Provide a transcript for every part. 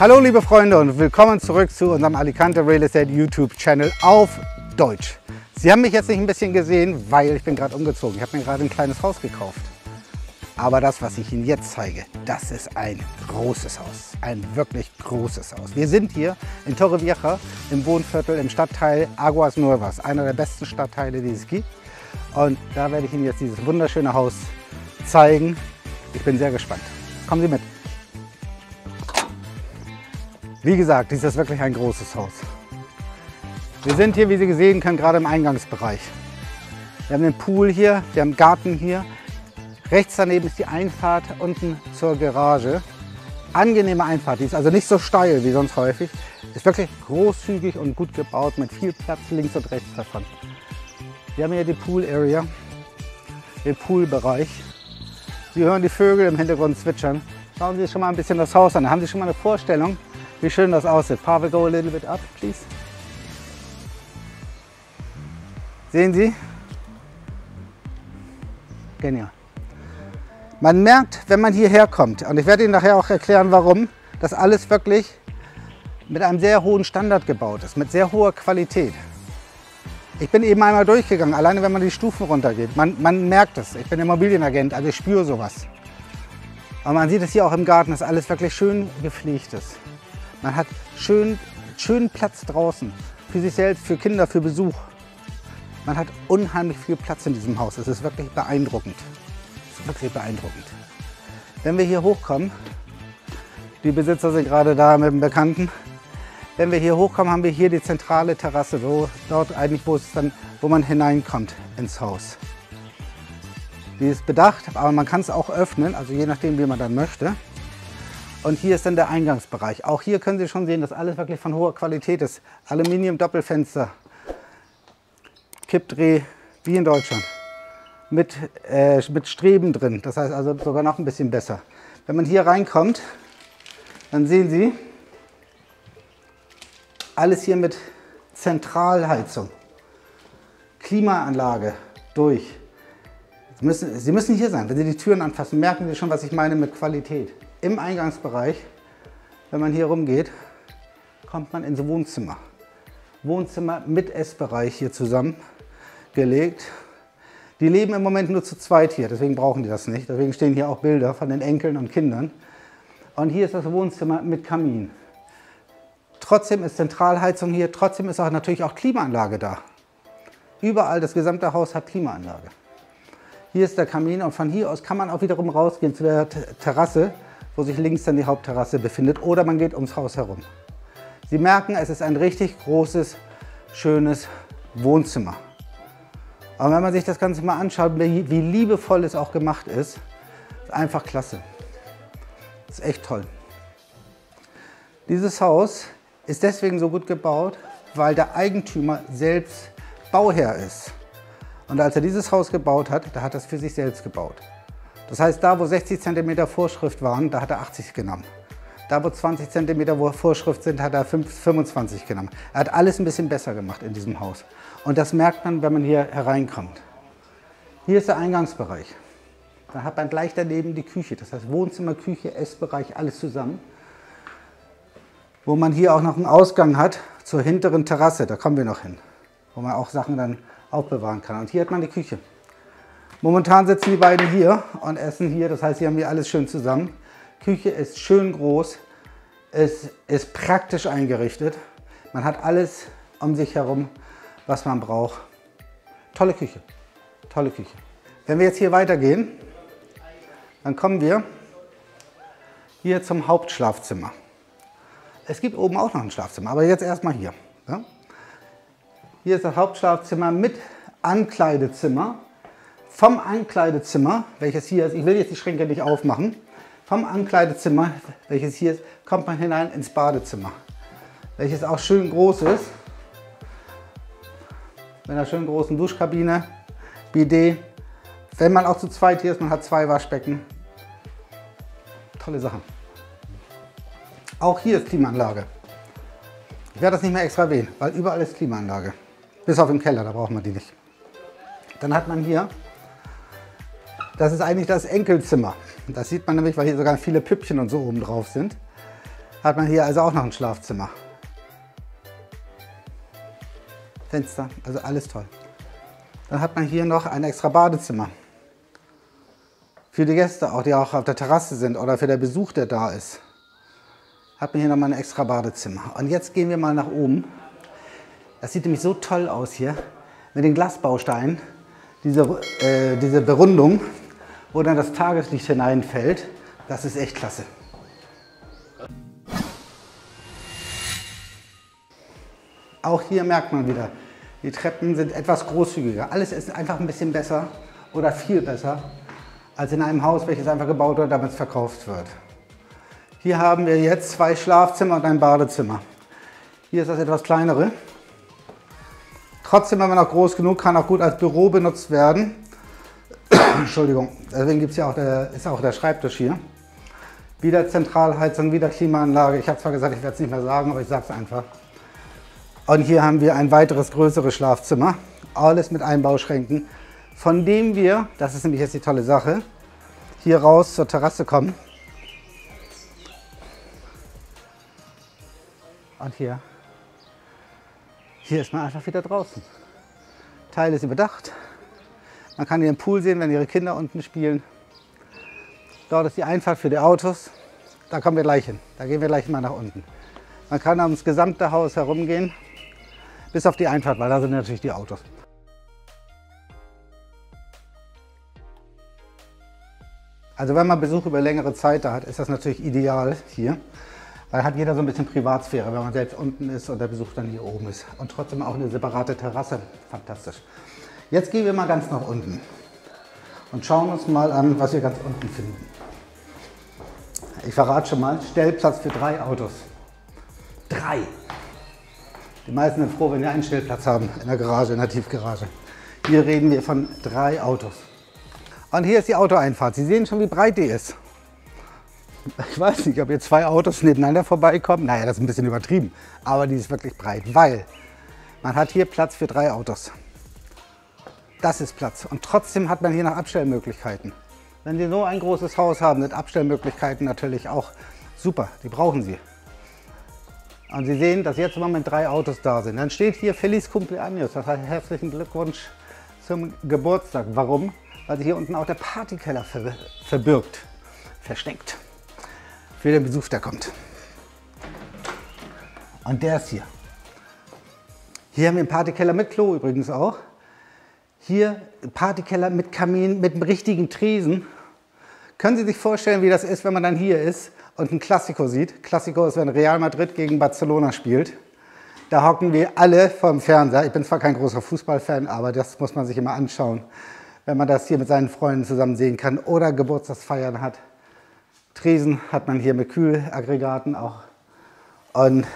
Hallo liebe Freunde und willkommen zurück zu unserem Alicante Real Estate YouTube Channel auf Deutsch. Sie haben mich jetzt nicht ein bisschen gesehen, weil ich bin gerade umgezogen. Ich habe mir gerade ein kleines Haus gekauft. Aber das, was ich Ihnen jetzt zeige, das ist ein großes Haus. Ein wirklich großes Haus. Wir sind hier in Torrevieja im Wohnviertel im Stadtteil Aguas Nuevas. Einer der besten Stadtteile, die es gibt. Und da werde ich Ihnen jetzt dieses wunderschöne Haus zeigen. Ich bin sehr gespannt. Kommen Sie mit. Wie gesagt, dies ist wirklich ein großes Haus. Wir sind hier, wie Sie sehen können, gerade im Eingangsbereich. Wir haben den Pool hier, wir haben Garten hier. Rechts daneben ist die Einfahrt unten zur Garage. Angenehme Einfahrt, die ist also nicht so steil wie sonst häufig. Ist wirklich großzügig und gut gebaut mit viel Platz links und rechts davon. Wir haben hier die Pool Area, den Poolbereich. Sie hören die Vögel im Hintergrund zwitschern. Schauen Sie sich schon mal ein bisschen das Haus an. Haben Sie schon mal eine Vorstellung, wie schön das aussieht? Pavel, go a little bit up, please. Sehen Sie? Genial. Man merkt, wenn man hierher kommt, und ich werde Ihnen nachher auch erklären, warum, dass alles wirklich mit einem sehr hohen Standard gebaut ist, mit sehr hoher Qualität. Ich bin eben einmal durchgegangen, alleine wenn man die Stufen runtergeht. Man, man merkt es. Ich bin Immobilienagent, also ich spüre sowas. Aber man sieht es hier auch im Garten, dass alles wirklich schön gepflegt ist. Man hat schön, schönen Platz draußen, für sich selbst, für Kinder, für Besuch. Man hat unheimlich viel Platz in diesem Haus. Es ist wirklich beeindruckend. Es ist wirklich beeindruckend. Wenn wir hier hochkommen, die Besitzer sind gerade da mit dem Bekannten, wenn wir hier hochkommen, haben wir hier die zentrale Terrasse, wo, dort eigentlich, wo, es dann, wo man hineinkommt ins Haus. Die ist bedacht, aber man kann es auch öffnen, also je nachdem, wie man dann möchte. Und hier ist dann der Eingangsbereich. Auch hier können Sie schon sehen, dass alles wirklich von hoher Qualität ist. Aluminium-Doppelfenster, Kippdreh, wie in Deutschland. Mit, äh, mit Streben drin, das heißt also sogar noch ein bisschen besser. Wenn man hier reinkommt, dann sehen Sie, alles hier mit Zentralheizung. Klimaanlage durch. Sie müssen, Sie müssen hier sein. Wenn Sie die Türen anfassen, merken Sie schon, was ich meine mit Qualität. Im Eingangsbereich, wenn man hier rumgeht, kommt man ins Wohnzimmer. Wohnzimmer mit Essbereich hier zusammengelegt. Die leben im Moment nur zu zweit hier, deswegen brauchen die das nicht. Deswegen stehen hier auch Bilder von den Enkeln und Kindern. Und hier ist das Wohnzimmer mit Kamin. Trotzdem ist Zentralheizung hier, trotzdem ist auch natürlich auch Klimaanlage da. Überall, das gesamte Haus hat Klimaanlage. Hier ist der Kamin und von hier aus kann man auch wiederum rausgehen zu der Terrasse, wo sich links dann die Hauptterrasse befindet oder man geht ums Haus herum. Sie merken, es ist ein richtig großes, schönes Wohnzimmer. Aber wenn man sich das Ganze mal anschaut, wie liebevoll es auch gemacht ist, ist einfach klasse. Ist echt toll. Dieses Haus ist deswegen so gut gebaut, weil der Eigentümer selbst Bauherr ist. Und als er dieses Haus gebaut hat, da hat er es für sich selbst gebaut. Das heißt, da wo 60 cm Vorschrift waren, da hat er 80 genommen. Da wo 20 cm Vorschrift sind, hat er 25 genommen. Er hat alles ein bisschen besser gemacht in diesem Haus. Und das merkt man, wenn man hier hereinkommt. Hier ist der Eingangsbereich. Dann hat man gleich daneben die Küche. Das heißt Wohnzimmer, Küche, Essbereich, alles zusammen wo man hier auch noch einen Ausgang hat zur hinteren Terrasse, da kommen wir noch hin, wo man auch Sachen dann aufbewahren kann. Und hier hat man die Küche. Momentan sitzen die beiden hier und essen hier, das heißt, hier haben wir alles schön zusammen. Küche ist schön groß, es ist praktisch eingerichtet. Man hat alles um sich herum, was man braucht. Tolle Küche, tolle Küche. Wenn wir jetzt hier weitergehen, dann kommen wir hier zum Hauptschlafzimmer. Es gibt oben auch noch ein Schlafzimmer, aber jetzt erstmal hier. Ja? Hier ist das Hauptschlafzimmer mit Ankleidezimmer. Vom Ankleidezimmer, welches hier ist, ich will jetzt die Schränke nicht aufmachen, vom Ankleidezimmer, welches hier ist, kommt man hinein ins Badezimmer, welches auch schön groß ist. Mit einer schön großen Duschkabine, Bidet. Wenn man auch zu zweit hier ist, man hat zwei Waschbecken. Tolle Sachen. Auch hier ist Klimaanlage. Ich werde das nicht mehr extra erwähnen, weil überall ist Klimaanlage. Bis auf im Keller, da braucht man die nicht. Dann hat man hier, das ist eigentlich das Enkelzimmer. Das sieht man nämlich, weil hier sogar viele Püppchen und so oben drauf sind. Hat man hier also auch noch ein Schlafzimmer. Fenster, also alles toll. Dann hat man hier noch ein extra Badezimmer. Für die Gäste, auch die auch auf der Terrasse sind oder für den Besuch, der da ist, hat man hier nochmal ein extra Badezimmer. Und jetzt gehen wir mal nach oben. Das sieht nämlich so toll aus hier mit den Glasbausteinen, diese, äh, diese Berundung, wo dann das Tageslicht hineinfällt. Das ist echt klasse. Auch hier merkt man wieder, die Treppen sind etwas großzügiger. Alles ist einfach ein bisschen besser oder viel besser als in einem Haus, welches einfach gebaut wird, damit es verkauft wird. Hier haben wir jetzt zwei Schlafzimmer und ein Badezimmer. Hier ist das etwas kleinere. Trotzdem, wenn man auch groß genug, kann auch gut als Büro benutzt werden. Entschuldigung, deswegen gibt's ja auch der, ist auch der Schreibtisch hier. Wieder Zentralheizung, wieder Klimaanlage. Ich habe zwar gesagt, ich werde es nicht mehr sagen, aber ich sage es einfach. Und hier haben wir ein weiteres größeres Schlafzimmer, alles mit Einbauschränken, von dem wir, das ist nämlich jetzt die tolle Sache, hier raus zur Terrasse kommen. Und hier, hier ist man einfach wieder draußen. Teil ist überdacht. Man kann hier im Pool sehen, wenn ihre Kinder unten spielen. Dort ist die Einfahrt für die Autos. Da kommen wir gleich hin. Da gehen wir gleich mal nach unten. Man kann ums gesamte Haus herumgehen bis auf die Einfahrt, weil da sind natürlich die Autos. Also wenn man Besuch über längere Zeit da hat, ist das natürlich ideal hier. Weil hat jeder so ein bisschen Privatsphäre, wenn man selbst unten ist und der Besuch dann hier oben ist. Und trotzdem auch eine separate Terrasse. Fantastisch. Jetzt gehen wir mal ganz nach unten und schauen uns mal an, was wir ganz unten finden. Ich verrate schon mal, Stellplatz für drei Autos. Drei. Die meisten sind froh, wenn wir einen Stellplatz haben in der Garage, in der Tiefgarage. Hier reden wir von drei Autos. Und hier ist die Autoeinfahrt. Sie sehen schon, wie breit die ist. Ich weiß nicht, ob hier zwei Autos nebeneinander vorbeikommen. Naja, das ist ein bisschen übertrieben. Aber die ist wirklich breit, weil man hat hier Platz für drei Autos. Das ist Platz. Und trotzdem hat man hier noch Abstellmöglichkeiten. Wenn Sie so ein großes Haus haben, sind Abstellmöglichkeiten natürlich auch super. Die brauchen Sie. Und Sie sehen, dass jetzt im Moment drei Autos da sind. Dann steht hier Feliz Cumpleaños, das heißt herzlichen Glückwunsch zum Geburtstag. Warum? Weil sich hier unten auch der Partykeller ver verbirgt, versteckt, für den Besuch, der kommt. Und der ist hier. Hier haben wir einen Partykeller mit Klo übrigens auch. Hier Partykeller mit Kamin, mit einem richtigen Tresen. Können Sie sich vorstellen, wie das ist, wenn man dann hier ist und ein Klassiko sieht. Klassiko ist, wenn Real Madrid gegen Barcelona spielt. Da hocken wir alle vom Fernseher. Ich bin zwar kein großer Fußballfan, aber das muss man sich immer anschauen, wenn man das hier mit seinen Freunden zusammen sehen kann oder Geburtstagsfeiern hat. Tresen hat man hier mit Kühlaggregaten auch und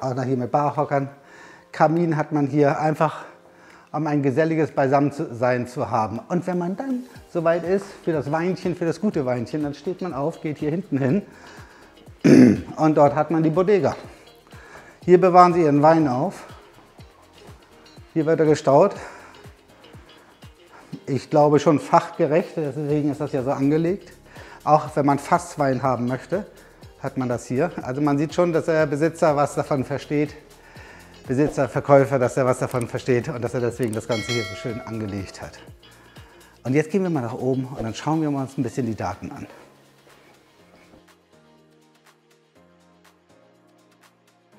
auch noch hier mit Barhockern. Kamin hat man hier einfach, um ein geselliges Beisammensein zu haben. Und wenn man dann soweit ist für das Weinchen, für das gute Weinchen, dann steht man auf, geht hier hinten hin und dort hat man die Bodega. Hier bewahren sie ihren Wein auf. Hier wird er gestaut. Ich glaube schon fachgerecht, deswegen ist das ja so angelegt. Auch wenn man Fasswein haben möchte, hat man das hier. Also man sieht schon, dass der Besitzer was davon versteht. Besitzer, Verkäufer, dass er was davon versteht und dass er deswegen das Ganze hier so schön angelegt hat. Und jetzt gehen wir mal nach oben und dann schauen wir uns ein bisschen die Daten an.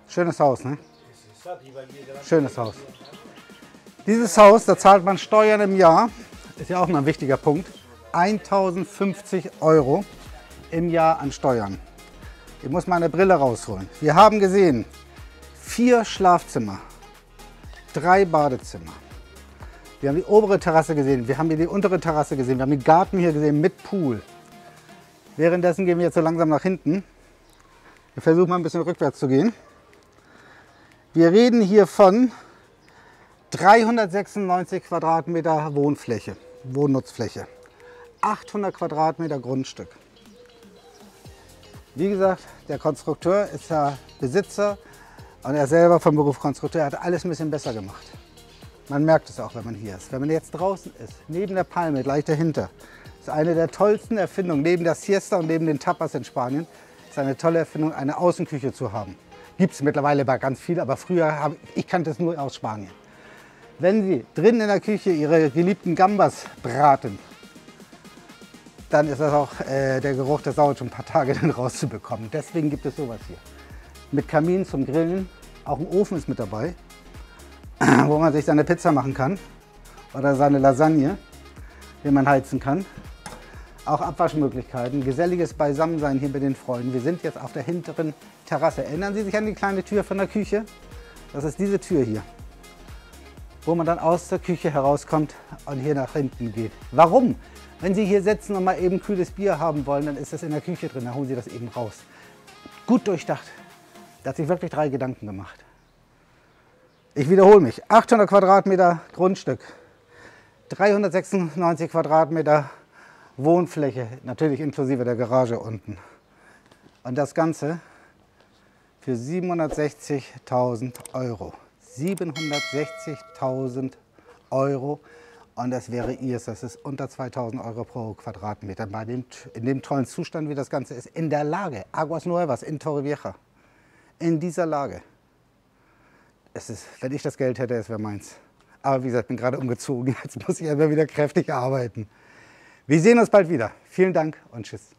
Schönes Haus, ne? Schönes Haus. Dieses Haus, da zahlt man Steuern im Jahr, ist ja auch mal ein wichtiger Punkt, 1050 Euro im Jahr an Steuern. Ich muss meine Brille rausholen. Wir haben gesehen, vier Schlafzimmer, drei Badezimmer. Wir haben die obere Terrasse gesehen, wir haben hier die untere Terrasse gesehen, wir haben den Garten hier gesehen mit Pool. Währenddessen gehen wir jetzt so langsam nach hinten. Wir versuchen mal ein bisschen rückwärts zu gehen. Wir reden hier von 396 Quadratmeter Wohnfläche, Wohnnutzfläche, 800 Quadratmeter Grundstück. Wie gesagt, der Konstrukteur ist ja Besitzer und er selber vom Beruf Konstrukteur hat alles ein bisschen besser gemacht. Man merkt es auch, wenn man hier ist. Wenn man jetzt draußen ist, neben der Palme, gleich dahinter, ist eine der tollsten Erfindungen, neben der Siesta und neben den Tapas in Spanien, eine tolle Erfindung, eine Außenküche zu haben. Gibt es mittlerweile bei ganz viel, aber früher, habe ich kannte es nur aus Spanien. Wenn Sie drinnen in der Küche Ihre geliebten Gambas braten, dann ist das auch äh, der Geruch, das dauert schon ein paar Tage dann rauszubekommen. Deswegen gibt es sowas hier. Mit Kamin zum Grillen, auch ein Ofen ist mit dabei, wo man sich seine Pizza machen kann oder seine Lasagne, den man heizen kann. Auch Abwaschmöglichkeiten, geselliges Beisammensein hier mit den Freunden. Wir sind jetzt auf der hinteren Terrasse. Erinnern Sie sich an die kleine Tür von der Küche? Das ist diese Tür hier, wo man dann aus der Küche herauskommt und hier nach hinten geht. Warum? Wenn Sie hier sitzen und mal eben kühles Bier haben wollen, dann ist das in der Küche drin, dann holen Sie das eben raus. Gut durchdacht. Da hat sich wirklich drei Gedanken gemacht. Ich wiederhole mich. 800 Quadratmeter Grundstück, 396 Quadratmeter Wohnfläche, natürlich inklusive der Garage unten. Und das Ganze für 760.000 Euro. 760.000 Euro und das wäre ihrs. Das ist unter 2.000 Euro pro Quadratmeter. Bei dem, in dem tollen Zustand, wie das Ganze ist, in der Lage, Aguas Nuevas in Torrevieja, in dieser Lage. Es ist, wenn ich das Geld hätte, es wäre meins. Aber wie gesagt, ich bin gerade umgezogen. Jetzt muss ich immer wieder kräftig arbeiten. Wir sehen uns bald wieder. Vielen Dank und tschüss.